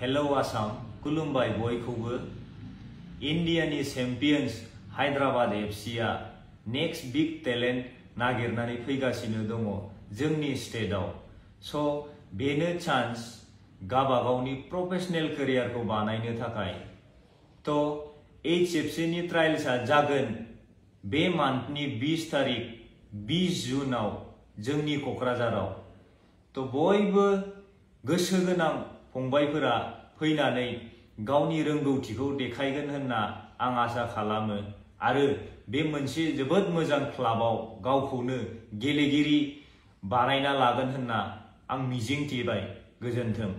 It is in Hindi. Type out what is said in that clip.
हेलौ आसाम खुलुमबाय बयखौबो इन्डियानि चेम्पियन्स हायद्राबाद एफसिआ नेक्स्ट बिग टेलेन्ट नागिरनानै फैगासिनो दङ जोंनि स्टेटआव स' बेनो चान्स गावबागावनि प्रफेसनेल केरियारखौ बानायनो थाखाय थ' एच एफ़ सिनि ट्रायल्सआ जागोन बे मान्थनि बिस थारिख बिस जुनाव जोंनि क'क्राझाराव थ' बयबो गोसो गोनां फंबायफोरा फैनानै गावनि रोंगौथिखौ देखायगोन होनना आं आसा खालामो आरो बे मोनसे जोबोद मोजां क्लाबाव गावखौनो गेलेगिरि बानायना लागोन होनना आं मिजिंथिबाय गोजोन्थों